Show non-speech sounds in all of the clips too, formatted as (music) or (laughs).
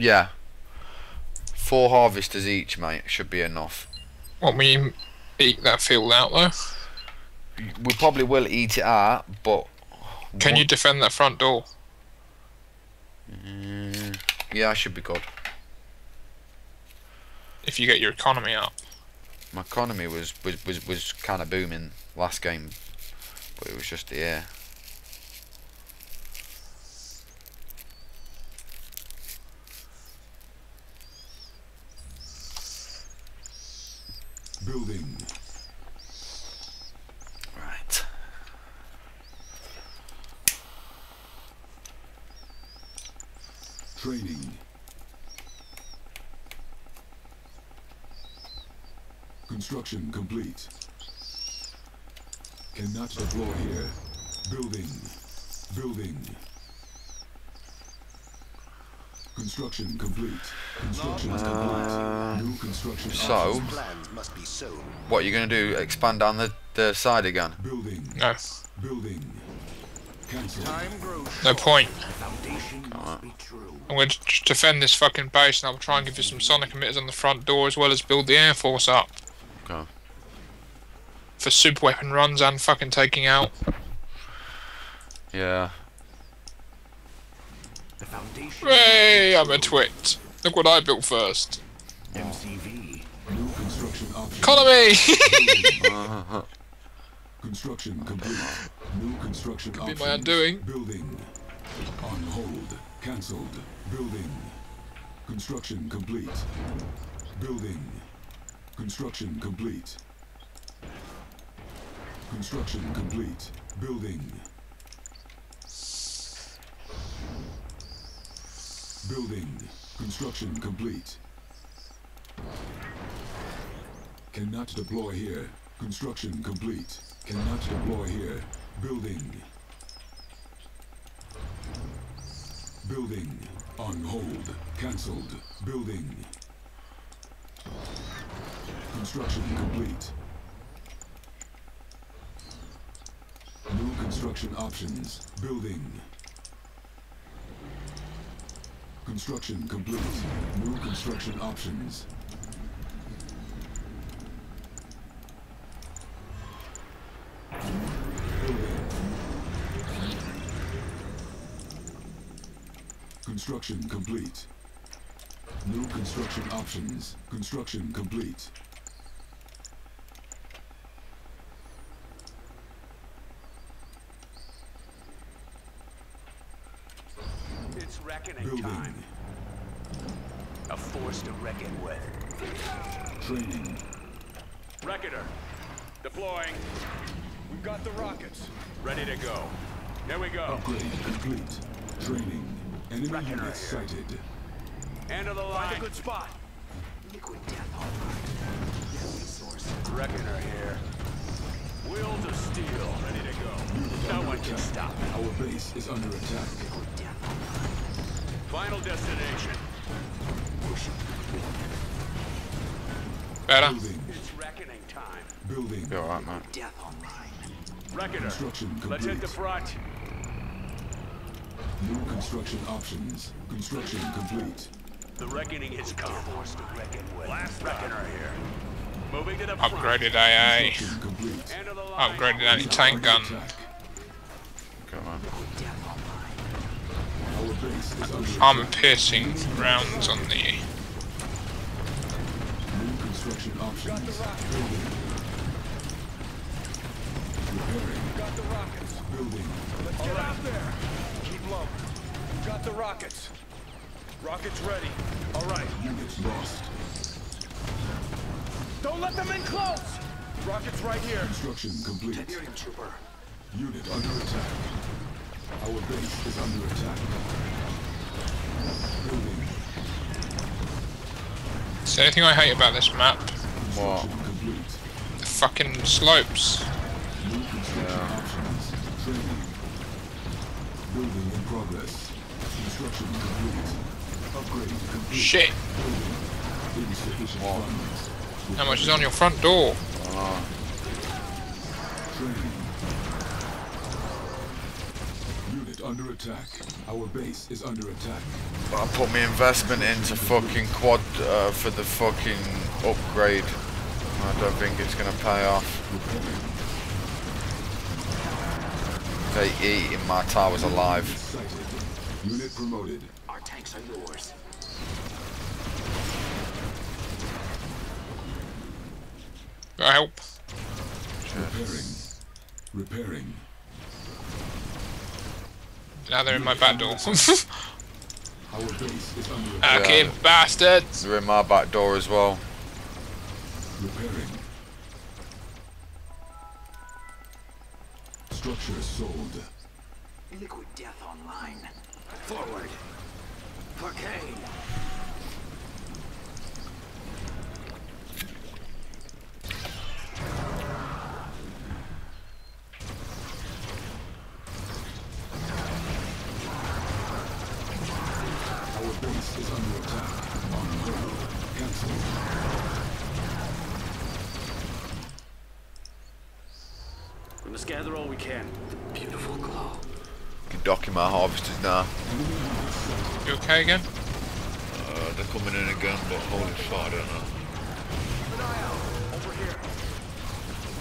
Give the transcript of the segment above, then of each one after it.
Yeah. Four harvesters each, mate. Should be enough. What we eat that field out though? We probably will eat it out, but. Can you defend that front door? Mm, yeah, I should be good. If you get your economy up. My economy was was was, was kind of booming last game, but it was just the air. Building. Right. Training. Construction complete. Cannot deploy here. Building. Building. Construction complete. Construction is uh, complete. New construction so- options. Plans must be sown. What you gonna do? Expand down the the side again? Building. No. Building. Time grows No point. The foundation must be true. I'm going to defend this fucking base and I'll try and give you some sonic emitters on the front door as well as build the air force up. Okay. For super weapon runs and fucking taking out. Yeah. The foundation Hey, I'm a twit. Look what I built first. MCV. New construction options. Economy! (laughs) Construction complete. New construction Could be my undoing. Building. On hold. Cancelled. Building. Construction complete. Building. Construction complete. Construction complete. Building. Building. Construction complete. Cannot deploy here. Construction complete. Cannot deploy here. Building. Building. On hold. Cancelled. Building. Construction complete. New construction options. Building. Construction complete. New construction options. Construction complete. New construction options. Construction complete. It's reckoning Building. time. A force to reckon with. Training. Reckoner, deploying. We've got the rockets. Ready to go. There we go. Upgrade complete. Training. Enemy Reckoner units here. sighted. End of the Find a good spot. Liquid death online. Their resource. Reckoner here. Wheels of steel. Ready to go. No one can stop me. Our base is under attack. Liquid death online. Final destination. Better. Building. It's reckoning time. Building. Be alright, mate. Death online. Reckoner, Construction let's hit the front. New construction options. Construction complete. The reckoning has come. Force to reckon with. Last Reckoner here. Moving to the front. Upgraded AA. Construction complete. End of the line. Upgraded anti-tank gun. Attack. Okay, man. Liquid death online. Our base is under Armor attack. piercing rounds on the New construction options. Building. Repairing. Got the rockets. Building. Let's get out there. Keep low. Got the rockets. Rockets ready. All right. Unit lost. Don't let them in close. Rockets right here. Construction complete. Tiberium trooper. Unit under attack. Our base is under attack. Building. See anything I hate about this map? What? The fucking slopes. New construction options. Training. Building in progress. Construction complete. Upgrade complete. Shit. What? How much is on your front door? Oh, Training. Under attack. Our base is under attack. I put my investment into fucking quad uh, for the fucking upgrade. I don't think it's gonna pay off. They eating my towers alive. Unit promoted. Our tanks are yours. Got help. Repairing. Repairing. Now they're in my back door. Our base is under attack. okay, Yeah. bastards. They're in my back door as well. Repairing. Structure sold. Liquid death online. Forward. For Kane. Our base is under attack. On hold. Cancel. We must gather all we can. The Beautiful glow. Can docking my harvesters now. You okay again? Uh, they're coming in again, but holy fuck, I don't know. Over here.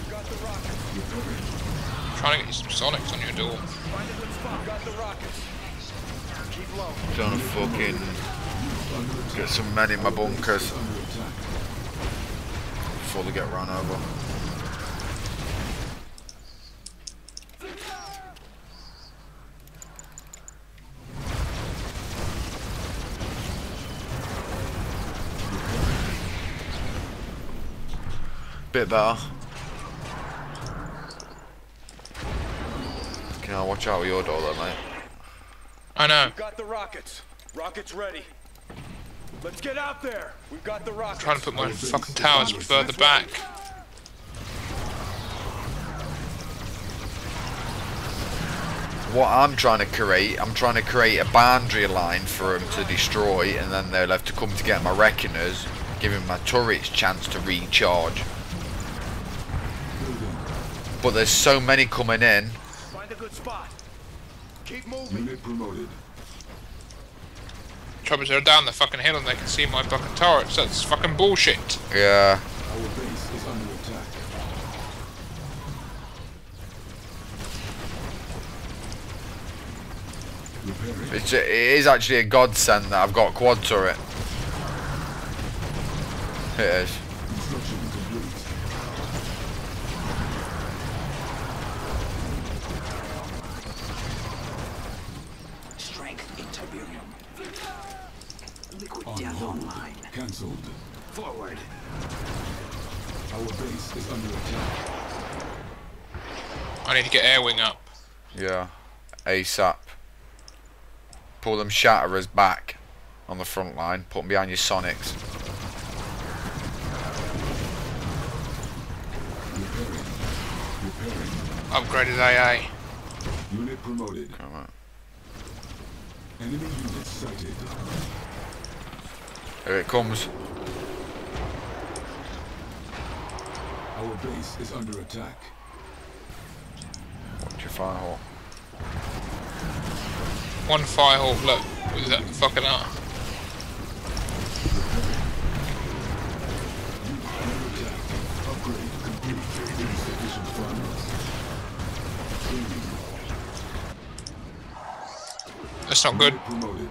We got the rockets. trying to get you some Sonics on your door. Find a good spot. Got the rockets. Keep low. Trying to fucking get some men in my bunkers before they get run over. Bit better. Can I watch out with your door though, mate? I know. Got the rockets. Rockets ready. Let's get out there. We've got the rockets. trying to put my fucking towers further back. What I'm trying to create, I'm trying to create a boundary line for them to destroy, and then they'll have to come to get my reckoners, giving my turrets chance to recharge. But there's so many coming in. Find a good spot. Keep moving. Unit promoted. Trouble is they're down the fucking hill and they can see my fucking turrets. That's fucking bullshit. Yeah, Our base is under attack. Repairing. it's a, it is actually a godsend that I've got quad turret. It is. Construction complete. Strength in Tiberium. Liquid On death hold. online. Cancelled. Forward. Our base is under attack. I need to get air wing up. Yeah, ASAP. Pull them shatterers back on the front line. Put them behind your sonics. Repairing. Repairing. Upgraded AA. Unit promoted. Come on. Enemy unit sighted. Here it comes. Our base is under attack. Watch your fire hole. One firehawk, look, with that fucking up. Under attack. Upgrade complete. Insufficient funds. Training. That's not good. Unit promoted.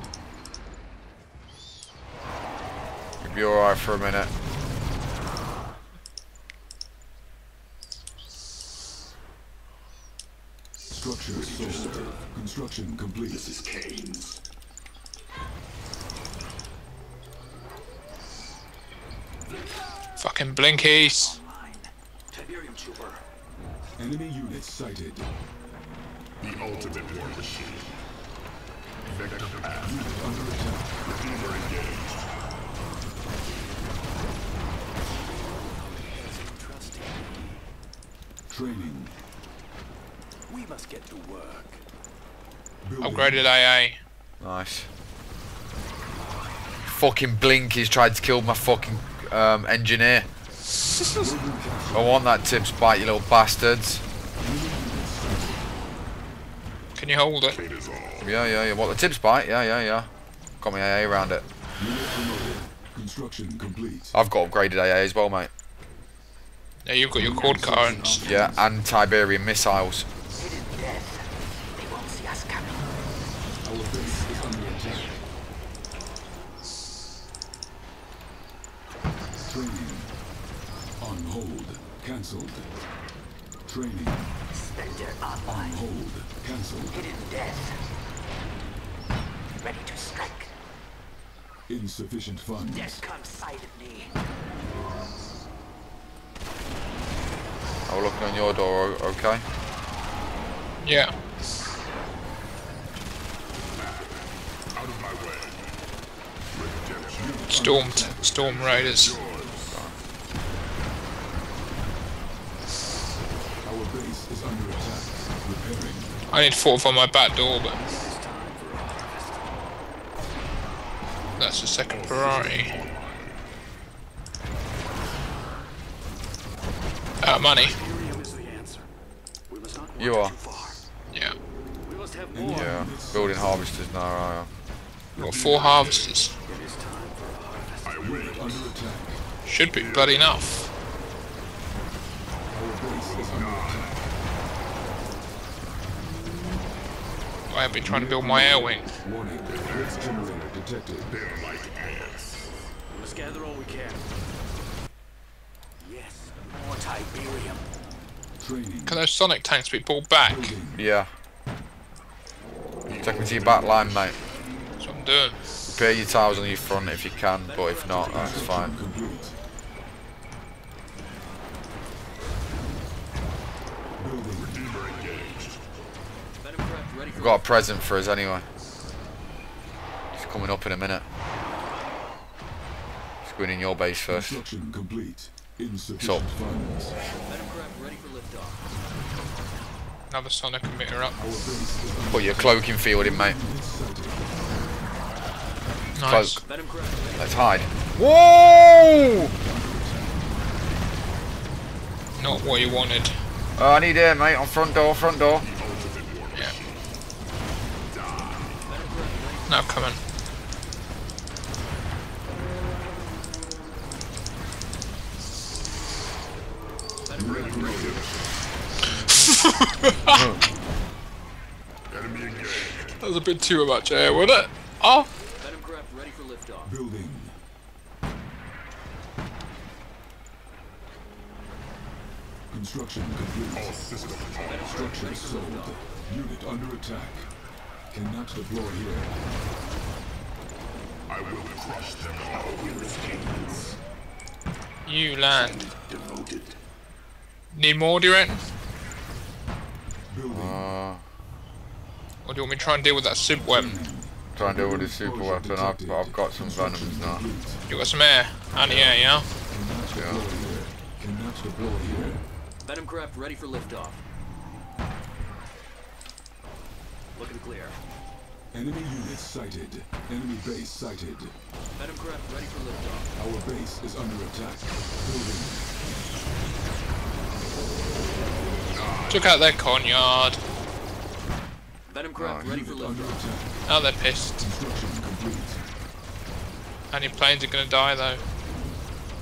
You'll be alright for a minute. Structure sold. Construction complete. This is Kane's. Fucking blinkies. Tiberium trooper. Enemy units sighted. The ultimate war machine. Vector path. Unit under attack. Redeemer engaged. Training. We must get to work. Building. Upgraded AA. Nice. Fucking blinkies tried to kill my fucking um, engineer. I want that tib spike, you little bastards. Can Can you hold it? It is all. Yeah, yeah, yeah. What the tips bite? Yeah, yeah, yeah. Got my AA around it. Construction complete. I've got upgraded AA as well, mate. Yeah, you've got your quad turrets. Yeah, and Tiberium missiles. Hidden death. They won't see us coming. Our base is under attack. Training. On hold. Cancelled. Training. Spectre online. hold. Cancelled. Hidden death. Ready to strike. Insufficient funds. Death comes sight I'm looking on your door, okay? Yeah. Out of my way. Storm, storm raiders. I need to fortify my back door, but that's the second priority. Uh, money. Tiberium is the answer. We must not You are. Yeah. We must have more. Yeah. Building harvesters now, right? Got four harvesters. It is time for a harvest. I wait. Under attack. Should be bloody enough. Our base is under attack. I have been trying to build my air wing. Warning. Rift generator detected. They're like ants. We must gather all we can. Yes, more Tiberium. Training. Can those sonic tanks be pulled back? Yeah. Take me to your back line, mate. That's what I'm doing. Repair your towers on your front if you can, but if not, uh, that's fine. Complete. Building. Redeemer engaged. We've got a present for us anyway. It's coming up in a minute. It's going in your base first. Construction complete. So- Insufficient funds. Another sonic emitter up. Our base is under Put your cloaking field in, mate. sighted. Nice. Cloak. Let's hide. Whoa! Not what you wanted. Oh, I need air, mate. On front door, front door. Yeah. No, come That was a bit too much air, wasn't it? Oh! Building. Construction complete. All systems on. Structure sold. Unit under attack. Cannot deploy here. I will crush them all. You land. Devoted. Need more, do you reckon? Building. Uh, Or do you want me to try and deal with that super weapon? try and deal with the super weapon. I've, I've got some venoms now. You got some air? Anti-air, yeah? Cannot deploy here. Cannot deploy here. Venom craft ready for liftoff. Looking clear. Enemy units sighted. Enemy base sighted. Venom craft ready for liftoff. Our base is under attack. Building. Took out their conyard. Venom craft ready for Unit under Now they're pissed. Construction complete. How many planes are gonna die though?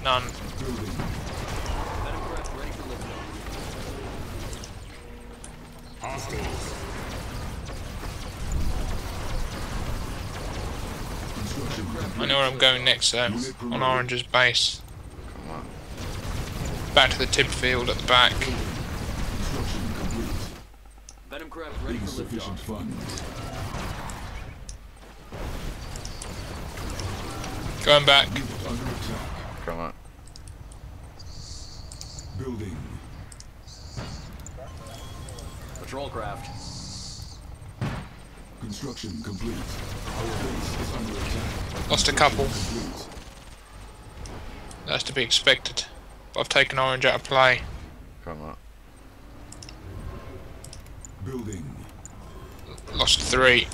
None. Building. Venom craft ready for liftoff. Hostiles. I know where I'm going next though. On Orange's base. Back to the tip field at the back. Construction complete. Craft ready for Insufficient liftoff. funds. Going back. Under attack. Come on. Building. Patrol craft. Construction complete. Our base is under attack. Lost a couple. That's to be expected. I've taken Orange out of play. Come on. Building. Lost three.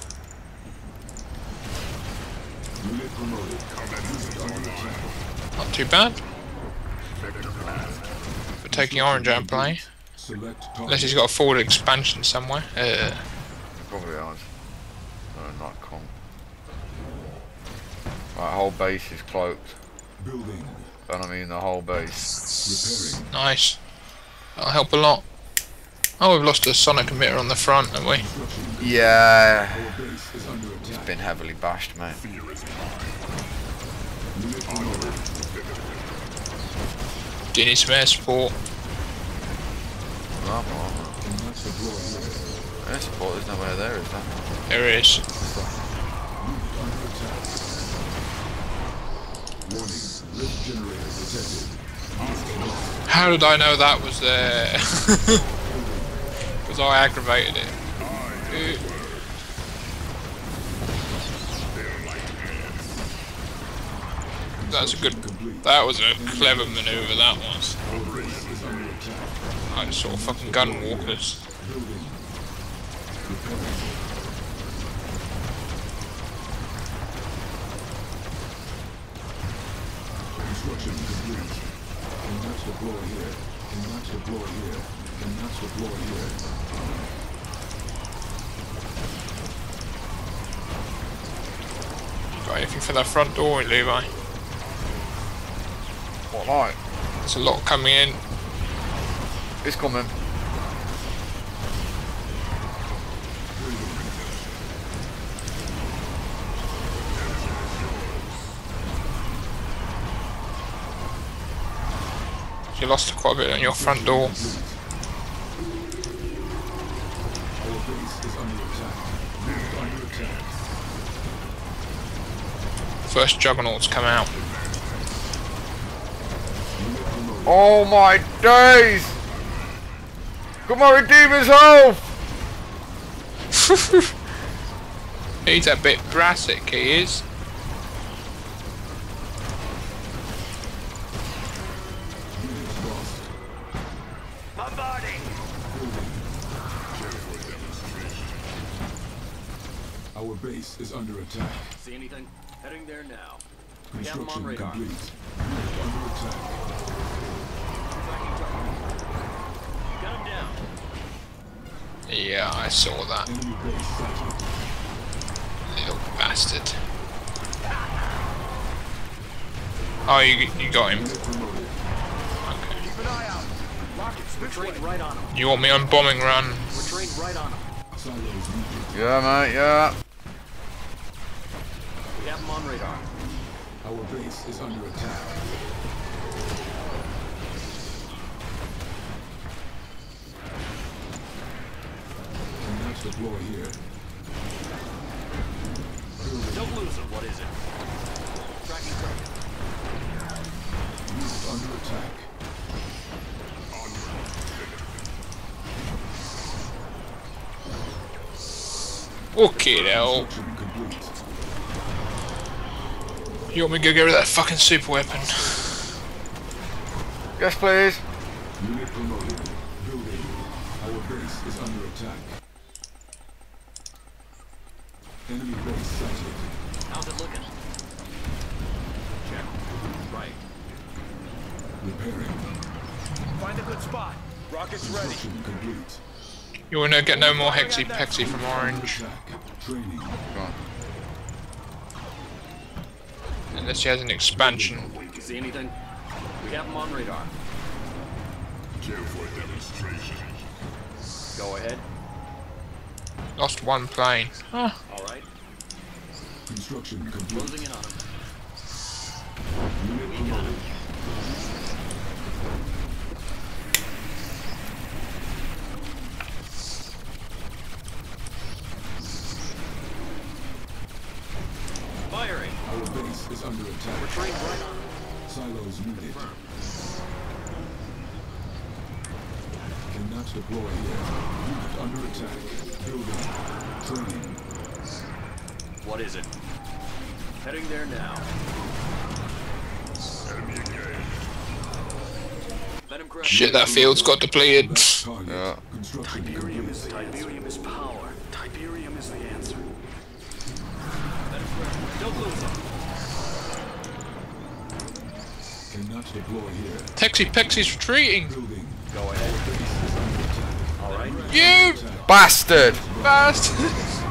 Unit promoted. Unit under attack. Not too bad. For taking Orange out of play. Unless he's got a forward expansion somewhere. Uh, Probably ours. No, not con. Right, whole base is cloaked. Building. And I mean the whole base. Repairing. Nice. That'll help a lot. Oh, we've lost a sonic emitter on the front, haven't we? Yeah. Our base is under attack. Been heavily bashed, mate. Do you need some air support? No, I'm not. Cannot deploy here. Air support, there's nowhere there, is there? There is. Unit under attack. Warning. Rift generator detected. How did I know that was there? (laughs) Because I aggravated it. That's a good. That was a clever maneuver. That was. I just saw fucking gun walkers. Construction complete. Cannot deploy here. Cannot deploy here. Cannot deploy here. Anything for that front door, in Levi? What light? There's a lot coming in. It's coming. You lost quite a bit on your front door. First juggernauts come out. Oh my days! Got my Redeemer's health! (laughs) He's a bit brassic, he is. Construction complete. Under attack. Tracking target. Got him down. Yeah, I saw that. Enemy base sighted. Little bastard. Oh, you, you got him. Okay. Keep an eye out. Rockets this way. right on him. You want me on bombing run? We're right on him. Yeah, mate, yeah. We have him on radar. Our base is under attack. Cannot deploy here. Don't lose him. What is it? Tracking target. Unit under attack. Okay, now. Construction complete. You want me to go get rid of that fucking super weapon? Yes, please. Unit promoted. Building. Our base is under attack. Enemy base sighted. How's it looking? Check. Right. Repairing. Find a good spot. Rockets ready. Construction complete. You wanna get no more hexy pexy from Orange. Attack. Training. Right. Unless he has an expansion. See anything? We have him on radar. Care for a demonstration. Go ahead. Lost one plane. Oh, All right. Construction complete. Closing in on him. Unit We got him. promoted. Firing. Our base is under We're attack. trained right on. Silos needed. Cannot deploy here. Unit under attack. Building. Training. What is it? Heading there now. Enemy engaged. Shit, that field's got depleted. Target. Yeah. Tiberium is Tiberium is power. Tiberium is the answer. Don't lose him. Cannot deploy here. Texy Pexy's retreating. Building. Go ahead. Base is under attack. All right. You Bastard! Base bastards!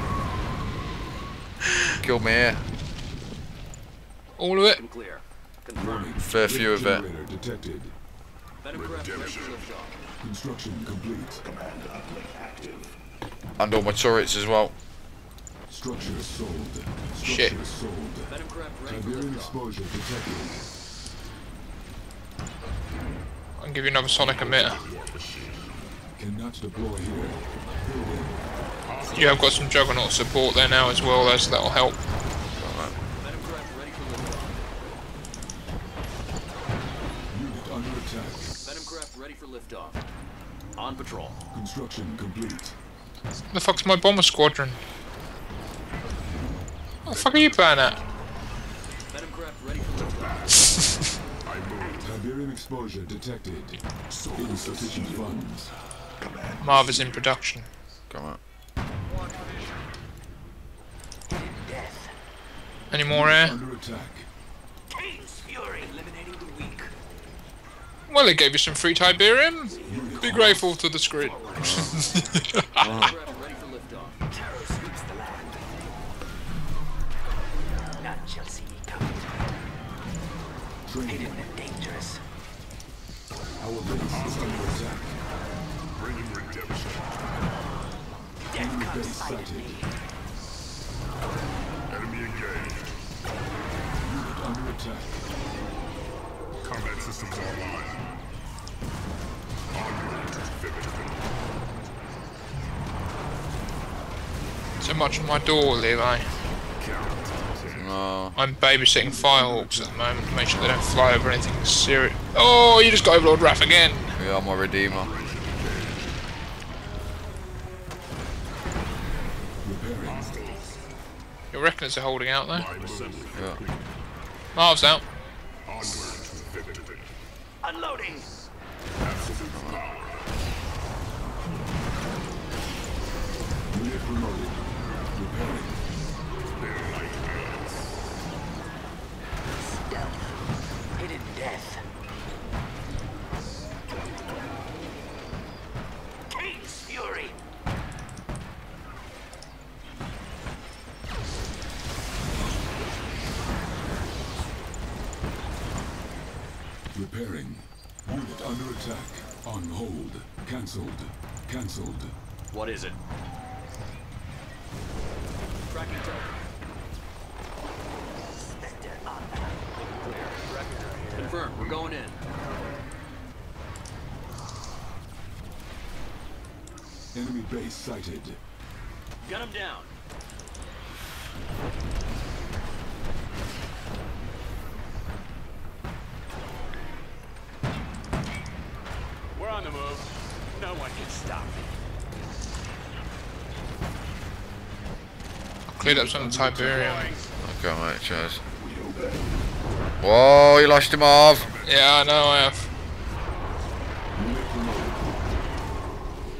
(laughs) Kill me here. All of it. Clear. Fair few of it. generator detected. Venom craft ready for. Construction complete. And all my turrets as well. Structure sold. Structure Shit. sold. Venom craft ready for exposure detected. I can give you another sonic emitter. Cannot You have got some juggernaut support there now as well, though, so that'll help. Venom craft ready for liftoff. Unit under attack. Venom craft ready for liftoff. On patrol. Construction complete. The fuck's my bomber squadron? What the fuck are you playing at? Venom craft ready for liftoff. Tiberium exposure detected. Insufficient funds. Marv is in production. Come on. Any more air? Under attack. Kane's fury. Eliminating the weak. Well, it gave you some free Tiberium. Be grateful to the script. Venom craft Our base is under attack. Bringing redemption. Death Enemy comes base silently. sighted. Enemy engaged. Unit under attack. Combat systems online. Onward to victory. So much on my door, Levi. No. I'm babysitting firehawks at the moment to make sure they don't fly over anything serious. Oh, you just got Overlord Wrath again. Yeah, I'm a redeemer. Your reckoners are holding out there. Yeah. Marv's out. Onward to victory. Unloading. Cancelled. What is it? Tracking target. Spectre up. Confirmed. We're going in. Enemy base sighted. Gun him down. We're on the move. No one can stop me. Cleared up some Tiberium. Okay, mate, cheers. Whoa, you lost him off. Yeah, I know I have.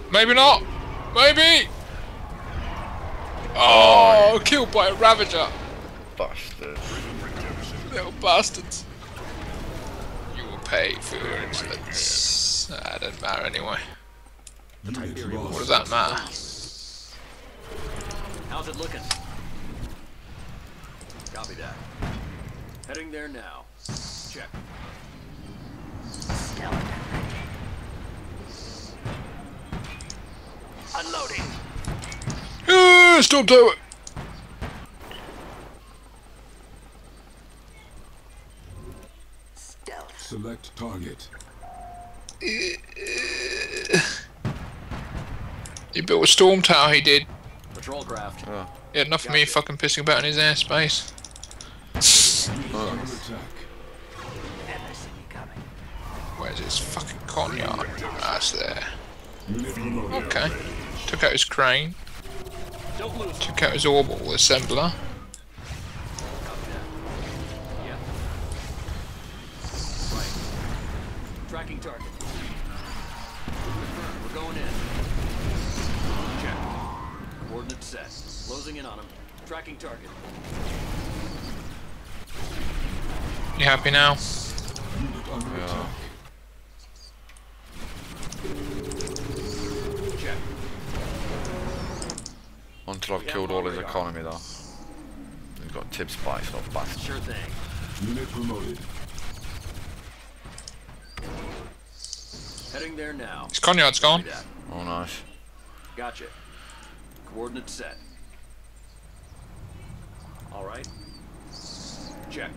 Maybe not. Maybe. Oh, oh. killed by a Ravager. Bastard. Little bastards. You will pay for your insolence. Nah, it doesn't matter anyway. What does that matter? How's it looking? Copy that. Heading there now. Check. Stealth. Unloading. Uh, stop to it. Stealth. Select target. He built a storm tower. He did. Patrol craft. He had enough of me fucking pissing about in his airspace. Under attack. Never see me coming. Where's his fucking conyard? That's there. Okay. Took out his crane. Took out his orbital assembler. Tracking target. We're going in. Check. Coordinates set. Closing in on him. Tracking target. You happy now? Unit under attack. Check. Until I've killed all his economy though. He's got tip spice off bastard. Sure thing. Unit promoted. Heading there now. His conyard's gone. Oh nice. Gotcha. Coordinates set. All right. Check.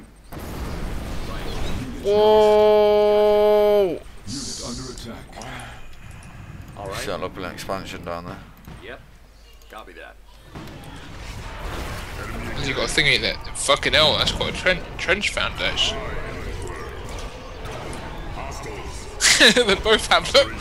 Right. Whoa! Unit under attack. All right. Set up an expansion down there. Yep. Copy that. Has got a thingy there? Fucking hell, that's quite a tren- trench foundation. (laughs) They both have look.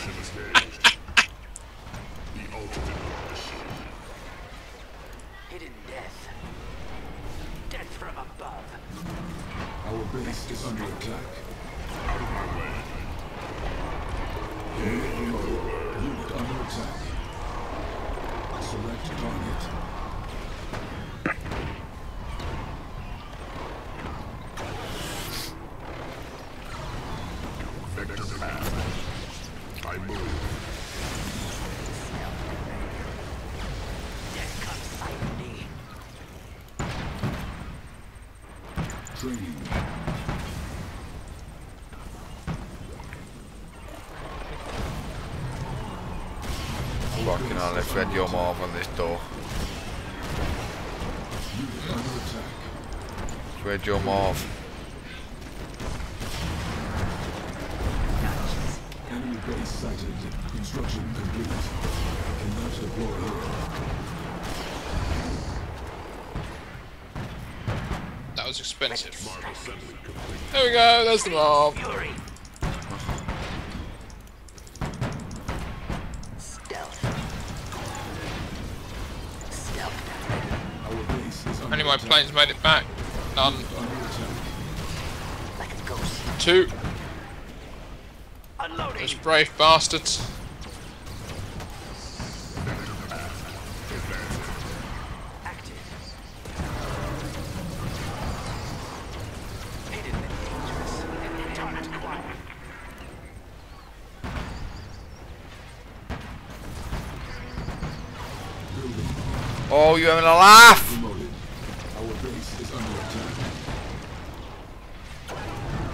There we go, That's the base is under Only my planes made it back. None. Two. Those brave bastards. You having a laugh? Promoted. Our base is under attack.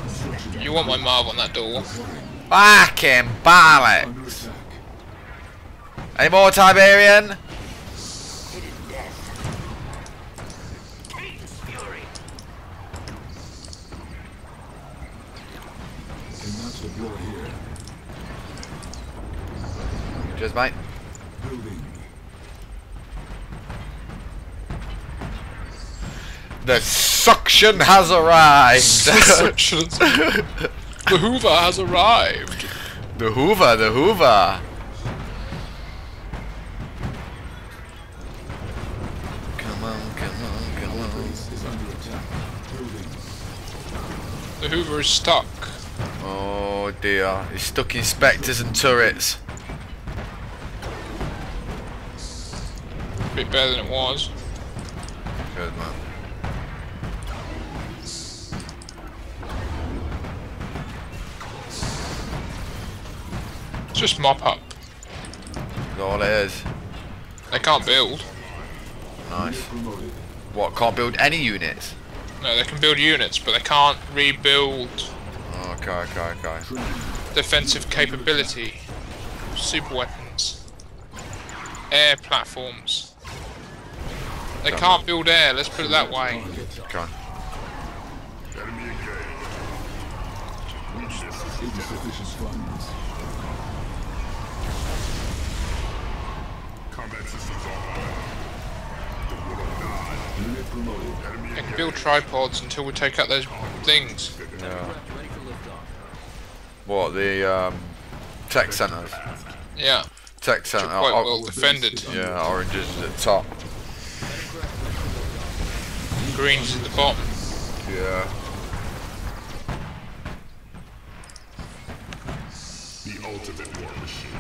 Construction You want my marv on that door. Fucking bollocks. Any more Tiberium? Hidden death. Kane's fury. Cannot deploy here. Cheers, mate. Building. The suction has arrived. Suctions. the Hoover has arrived. the Hoover, the Hoover. Come on, come on, come on. base is under attack. Building. The Hoover is stuck. Oh dear, he's stuck in spectres and turrets. A bit better than it was. Good man. Just mop up. That's all it is. They can't build. Nice. What, can't build any units? No, they can build units, but they can't rebuild Okay, okay, okay. Defensive capability. Super weapons. Air platforms. They can't build air, let's put it that way. Okay. God. Unit promoted. Enemy They can build tripods until we take out those things. Yeah. Aircraft ready for liftoff. What, the um, tech centers? Yeah, Tech center. quite oh, well defended. yeah, oranges at the top. Greens at the bottom. Yeah. The ultimate war machine.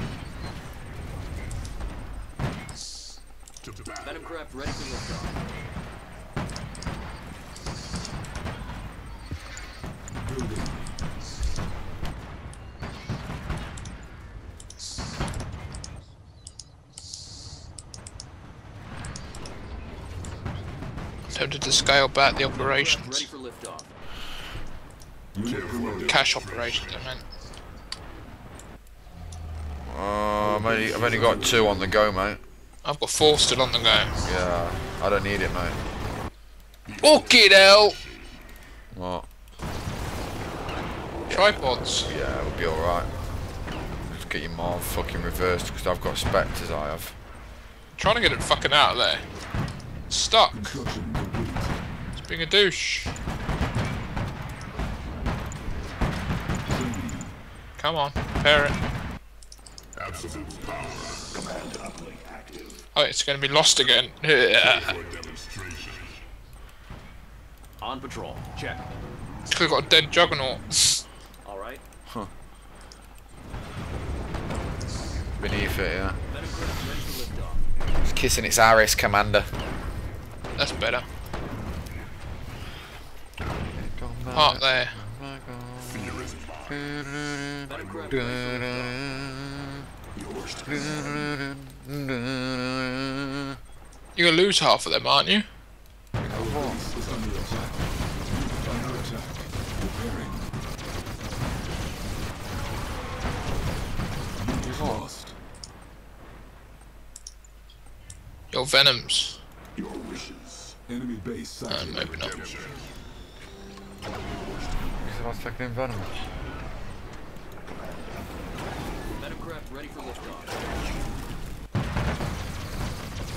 To battle. Venom craft ready for liftoff. Building. Tempted to scale back the operations. for liftoff. Unit promoted. Cash operations, I meant. Uh, I've only, I've only got two on the go, mate. I've got four still on the go. Yeah, I don't need it, mate. Fucking it What? Tripods. Yeah, it'll be alright. Just get your mom fucking reversed because I've got spectres I have. trying to get it fucking out of there. It's Stuck. It's being a douche. Come on, pair it. Absolute power. Oh, it's going to be lost again. (laughs) On patrol. Check. We've got a dead juggernaut. All right. Beneath it, yeah. Metacraft ready for liftoff. It's kissing its Aris commander. That's better. Park there. Fear is mine. Metacraft ready for liftoff. You're going to lose half of them, aren't you? Your Venoms. Your wishes. Enemy base Uh, maybe not. Redemption. I was taking venom. Metacraft ready for liftoff.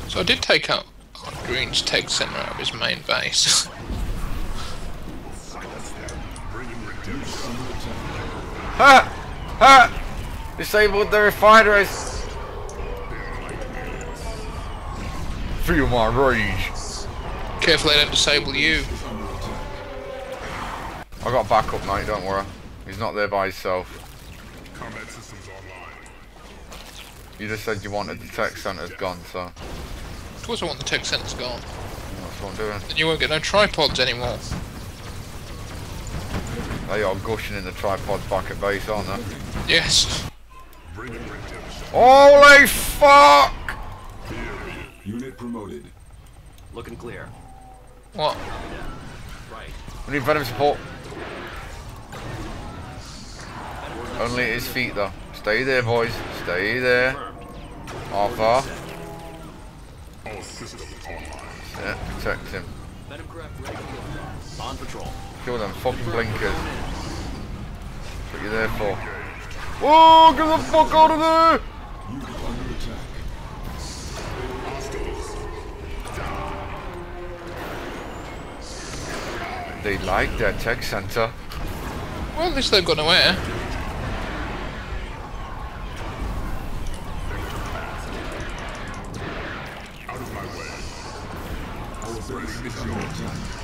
So I did take out oh, Green's tech center out of his main base. Bringing (laughs) redemption. Ha! Ha! Disabled the refineries! Feel my rage. Careful they don't disable you. Is under attack. I got backup, mate, don't worry. He's not there by himself. Combat systems online. You just said you wanted the tech centre's gone, so Of course I want the tech centers gone. that's what I'm doing. Then you won't get no tripods anymore. They are gushing in the tripods back at base, aren't they? Yes. Holy fuck! Looking clear. What? Right. We need venom support. Only at his feet, though. Stay there, boys. Stay there. Confirmed. Arthur. All systems online. Yeah, protect him. Metacraft ready for. On patrol. Kill them fucking blinkers. That's what you're there for. Oh, get the fuck out of there! They like their tech center. Well, at least they've got no air. Eh? Out of my way. Our base is under attack. To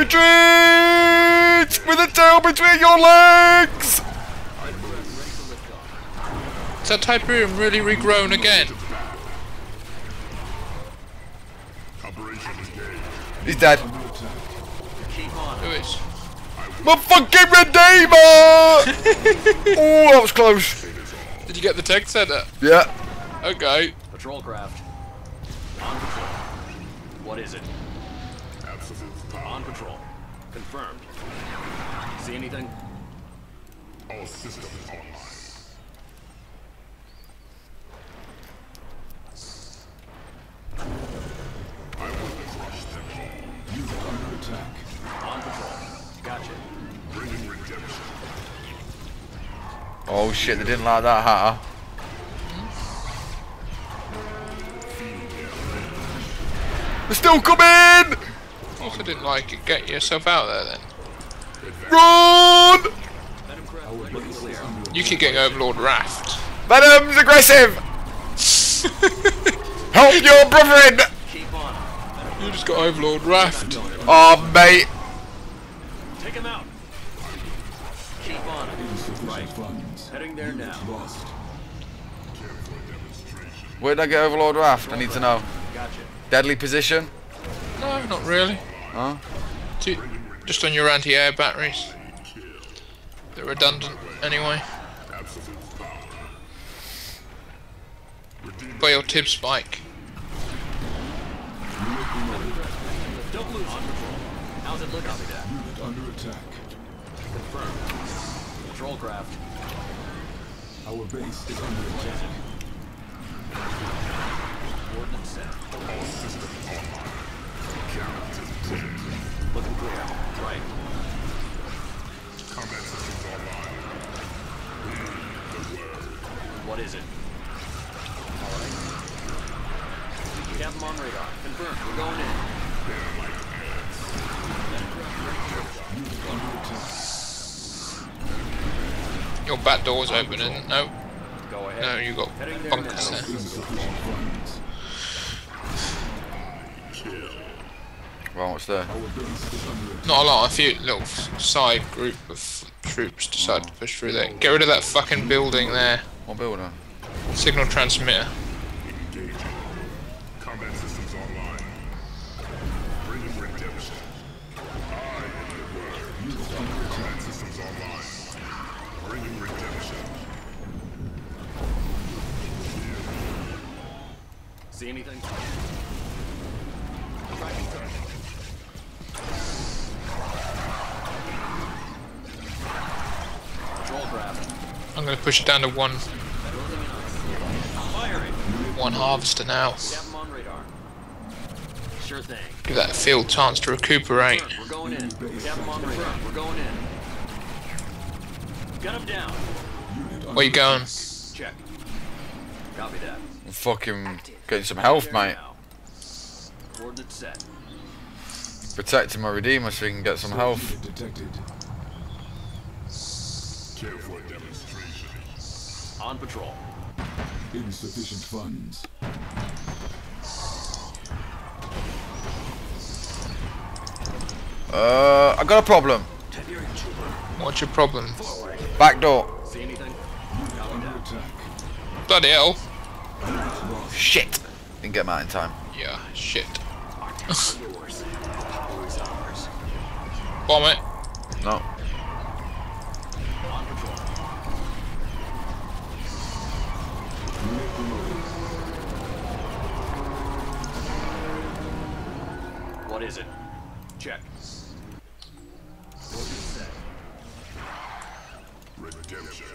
Retreat! With a tail between your legs! Is that Tiberium really regrown again? Operation engaged. He's dead. Keep on. Who is? My fucking Redeemer! (laughs) oh, that was close. Did you get the tech center? Yeah. Okay. Patrol craft. On patrol. What is it? See anything? All systems online. I will crush them all. Unit under attack. On patrol. Gotcha. Bringing redemption. Oh shit, they didn't like that huh? They're still coming! Also didn't like it. Get yourself out there then. Run! Metacraft ready for clear. You keep getting Overlord Raft. Venom's aggressive! (laughs) Help your brethren! Keep. You just got Overlord Raft. Oh, mate. Take him out. Keep on Right. Heading there now. Where did I get Overlord Raft? I need to know. Gotcha. Deadly position? No, not really. Huh? Two, just on your anti-air batteries. They're redundant anyway. By your tib spike. Unit under attack. Confirmed. Patrol craft. Our base is under attack. Set. Looking clear. Right. Combat systems online. What is it? Alright. We have them on radar. Confirmed. We're going in. Your back door's opening. No, Go ahead. no, you got Heading there bunkers there. Insufficient funds. Well, what's there? Our base is under attack. Not a lot. A few little side group of troops decided to push through there. Get rid of that fucking building there. What building? Signal transmitter. Engaging. Combat I'm gonna push it down to one one harvester now. Sure thing. Give that field chance to recuperate. We're going in. We're going in. Where you going? I'm fucking getting some health, mate. Protecting my Redeemer so he can get some health. On patrol. Insufficient funds. Uh, I got a problem. What's your problem? Back door. See anything? Bloody hell. Shit. Didn't get him out in time. Yeah, shit. Yours. Always ours. Bomb it. No. What is it? Check. Coordinates set. Redemption.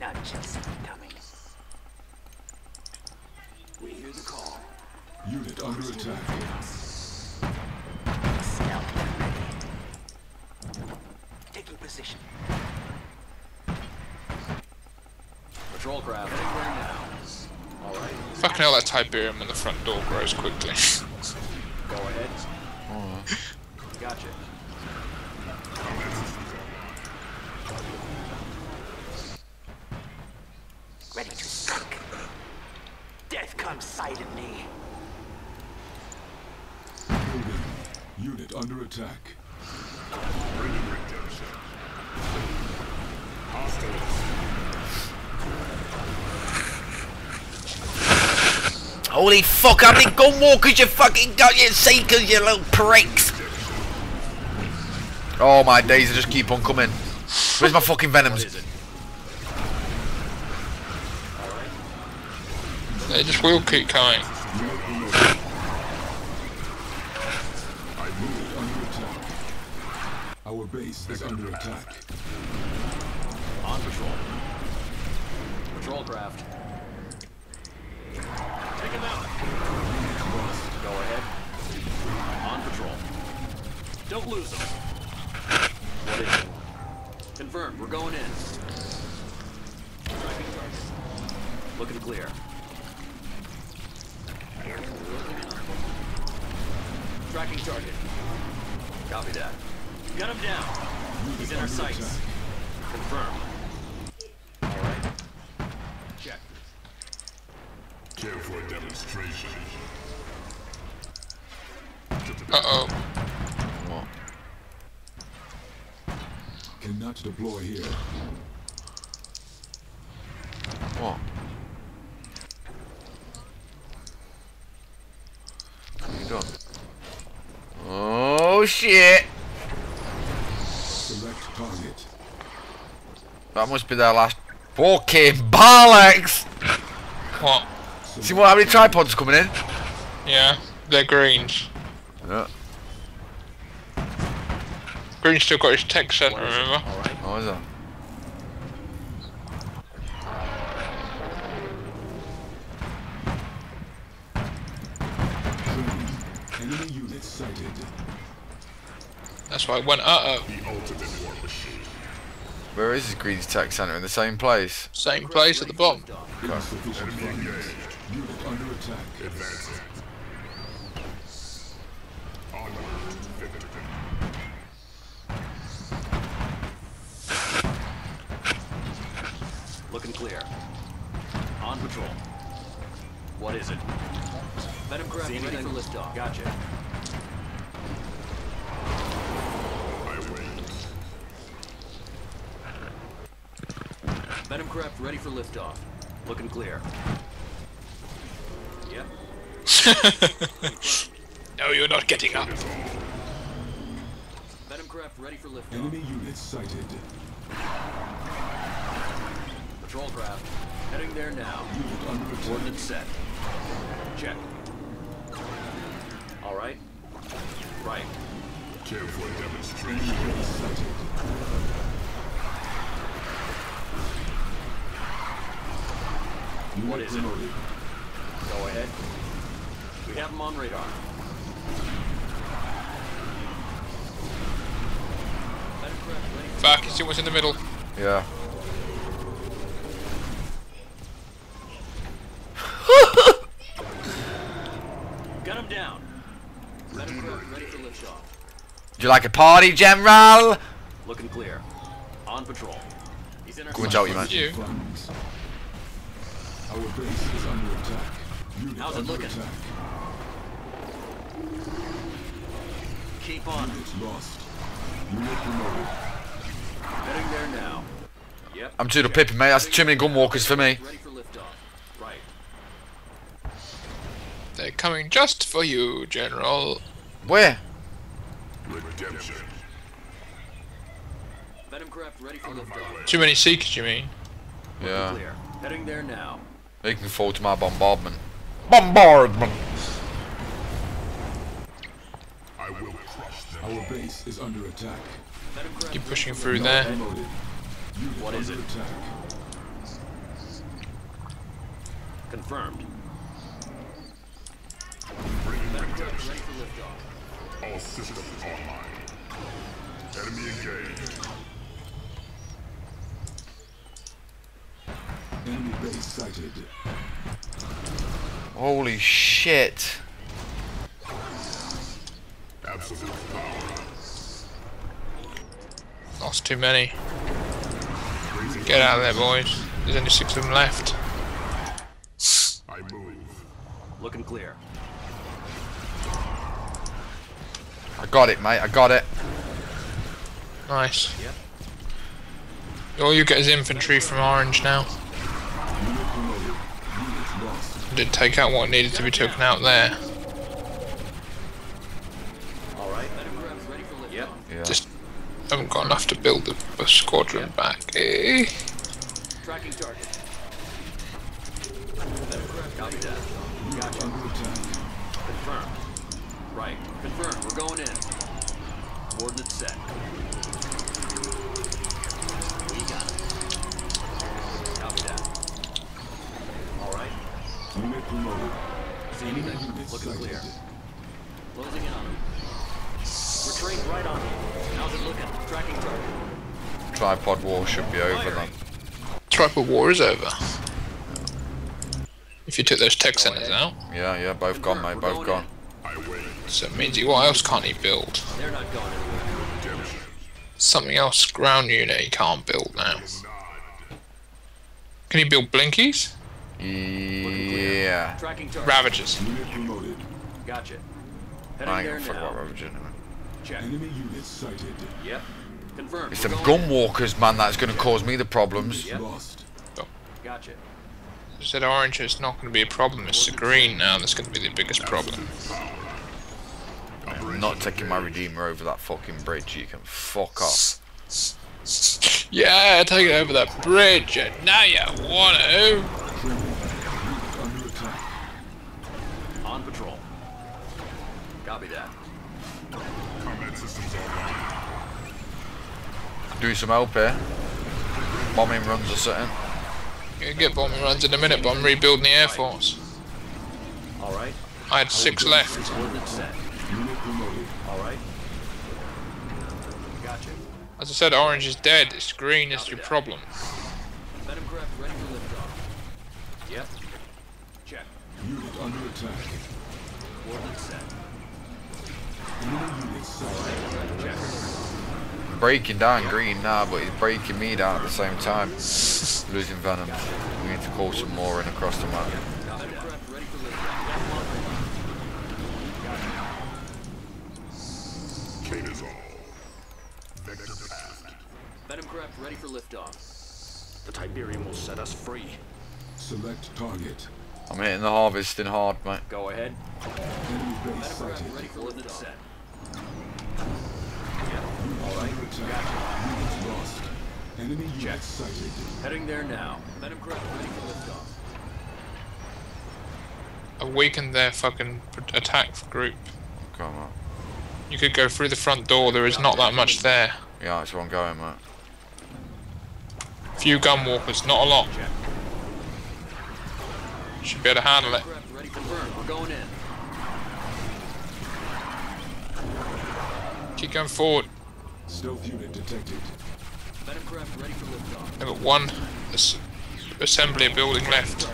Not just coming. We hear the call. Unit under attack. Smell. Taking position. Patrol craft. Anywhere now. All right. Fucking hell, that Tiberium in the front door grows quickly. (laughs) Go ahead. Gotcha. Ready to strike. Death comes silently. Building. Unit under attack. Bringing redemption. Hostiles. Holy fuck, how many gunwalkers you fucking got, you seekers, you little pricks? Oh my days, they just keep on coming. Where's my fucking venoms? They just will keep coming. Unit under attack. Our base is under attack. On patrol. Patrol craft. Take him out. Go ahead. On patrol. Don't lose them. What is it? Confirmed. We're going in. Looking clear. Tracking target. Copy that. Got him down. He's in our sights. attack. Confirmed. All right. Check. Care for a demonstration. Uh oh. Cannot deploy here. What? What you done? Oh shit! Select target. That must be their last. Fucking bollocks! What? See what? How many tripods coming in? Yeah, they're greens. Yeah. Green's still got his tech center, remember? All right. Oh, is that? Training. Enemy units sighted. That's why I went uh oh. The ultimate war machine. Where is his Green's Tech Center? In the same place? Same place at the bottom. Insufficient Enemy funds. engaged. Unit under attack. Advancing. Onward. Victory. Looking clear. On patrol. What is it? Venom craft ready for liftoff. Gotcha. Venom craft ready for liftoff. Looking clear. Yep. (laughs) no, you're not getting up. Venom craft ready for liftoff. Enemy units sighted. Patrol craft heading there now. Unit under attack. Coordinates set. Check. All right. Right. Care for a demonstration. Enemy base sighted. Unit What is it? Go ahead. We have them on radar. Venom craft. Fuck, you see what's in the middle? Yeah. (laughs) Gun him down. Ready for liftoff. Do you like a party, General? Looking clear. On patrol. He's in our Go and sight. tell you, man. You. Funds. Our base is under attack. Unit How's it looking? attack. Keep on. Unit lost. Unit promoted. Heading there now. Yep. I'm too the pippin, mate. That's too many gun walkers for me. For. Right. They're coming just for you, General. Where? Redemption. Venom craft ready for liftoff. Too many seekers, you mean? Yeah. Clear. Heading there now. They can fall to my bombardment. Bombardment! I will crush them. Our base is under attack. Keep pushing for through there. What is it? Confirmed. Bring Venom craft redemption. ready for liftoff. All systems online. Enemy engaged. Enemy base sighted. Holy shit. Lost too many. Get out of there, boys. There's only six of them left. I move. Looking clear. I got it, mate. I got it. Nice. Yep. All you get is infantry from orange now. Did take out what needed to be taken out there. All right. Venom craft ready for liftoff. Yep. Yeah. Just haven't got enough to build the, the squadron back. Eh? Tracking target. Copy that. Gotcha. Confirmed. Right. Confirmed. We're going in. Coordinates set. We got it. Copy that. All right. Unit promoted. Unit looking clear. Closing in on him. We're trained right on him. How's it looking? Tracking target. Tripod war should be over then. Tripod war is over. If you took those tech centers out, Yeah, yeah, both gone, mate. Both gone. So it means he, what else can't he build? They're not going anywhere. Something else ground unit he can't build now. Can he build blinkies? Yeah. Tracking target. Ravagers. Unit promoted. Gotcha. Heading I ain't there gonna fuck about now. Ravage anyway. Check. Enemy units sighted. Yep. Confirmed. It's We're them gun walkers, man, that's going to cause me the problems. Yep. Lost. Oh. Gotcha. I said orange is not going to be a problem. It's the green now that's going to be the biggest problem. I'm not taking my Redeemer over that fucking bridge. You can fuck off. Yeah, take it over that bridge. and Now you want to. Training. Unit under attack. On patrol. Copy that. Combat systems online. Doing some help here. Bombing runs or something. You get bombing runs in a minute, but I'm rebuilding the air force. All right. I had six left. Coordinates set. Unit. All right. Gotcha. As I said, orange is dead. It's green is your problem. Venom ready for liftoff. Yep. Check. Unit under attack. Coordinates set. Enemy unit sighted. Check. I'm breaking down green now, but he's breaking me down at the same time. Losing venom. We need to call some more in across the map. Venom craft ready for liftoff. Kate all. Vector path. Venom craft ready for liftoff. The Tiberium will set us free. Select target. I'm hitting the harvesting hard, mate. Go ahead. Enemy base sighted. ready for coordinates set. Under attack. Lost. Enemy Check. unit sighted. Heading there now. Venom craft ready for liftoff. I weakened their fucking attack group. Come on. You could go through the front door. There is not that much there. Yeah, that's where I'm going, mate. Few gun walkers, not a lot. Check. Should be able to handle it. Craft ready confirmed. We're going in. Keep going forward. Stealth unit detected. Venom craft ready for liftoff. I've got one as- assembly building left.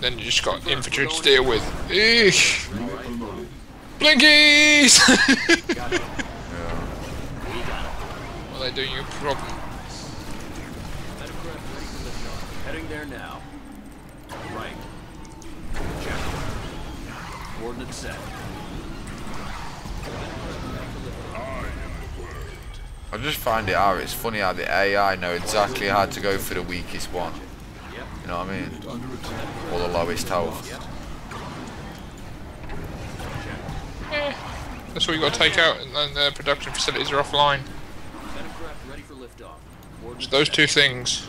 Then you just got infantry to deal with. Eesh. Blinkies! (laughs) Got it. We got it. what are they doing? You problem. Venom craft ready for liftoff. Heading there now. Right. Check. Coordinates set. I just find it out. It's funny how the AI know exactly how to go for the weakest one. You know what I mean? Unit under attack. Or the lowest health. Yep. That's what you got to take out, and then uh, the production facilities are offline. Ready for liftoff. So those two things.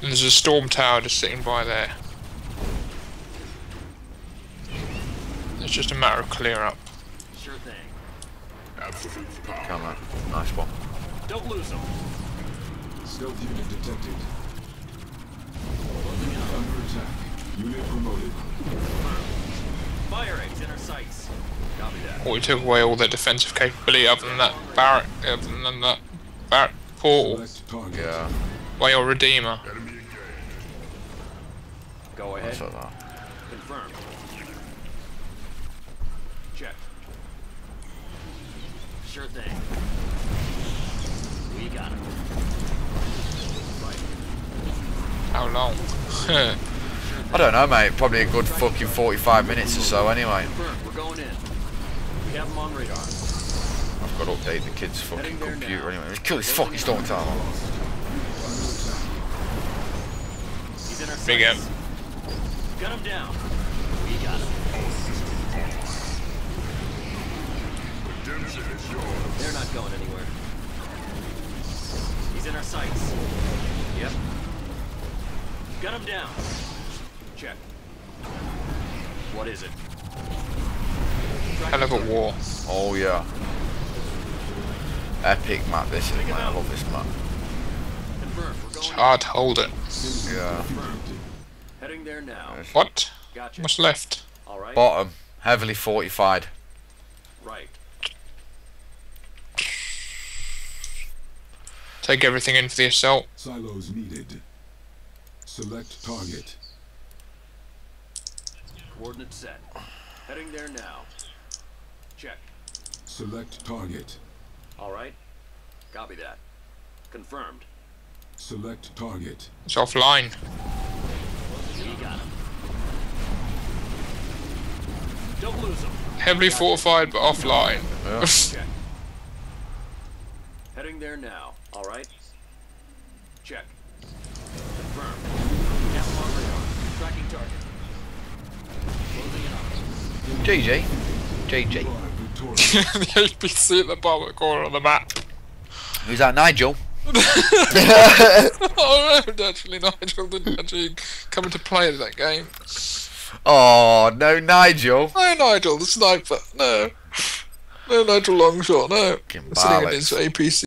And there's a storm tower just sitting by there. It's just a matter of clear up. Sure thing. Absolute. Come on. Nice one. Don't lose them. Stealth unit detected. Unit under attack. Unit promoted. Firing. It's in our sights. Copy that. Or we took away all their defensive capability other than that barrack, other than that barrack portal Yeah, by your redeemer. Go ahead. that's like that. Confirmed. Check. Sure thing. How long? (laughs) I don't know, mate. Probably a good fucking 45 minutes or so anyway. We're going in. We have them on radar. I've got to update the kid's fucking Heading there computer now. anyway. Kill this fucking storm tower. He's in our Big M. Gun him down. We got him. Redemption is yours. They're not going anywhere. He's in our sights. Yep. Gun him down. Check. What is it? Hell of a war. Oh yeah. Epic map this is, mate. I love this map. Confirmed. It's hard to hold it. Yeah. Heading there now. What? Gotcha. What's left? All right. Bottom. Heavily fortified. Right. Take everything in for the assault. Silos needed. Select target. Coordinates set. Heading there now. Check. Select target. All right. Copy that. Confirmed. Select target. It's offline. We got him. Don't lose him. Heavily fortified but offline. Yeah. (laughs) Heading there now, alright? Check. Closing in on. JJ. JJ. You are victorious. the APC at the bottom corner of the map. Who's that, Nigel? (laughs) (laughs) oh no, actually Nigel didn't actually come into play in that game. Oh, no, Nigel. No, Nigel, the sniper. No. No, Nigel Longshot, no. Sitting in his APC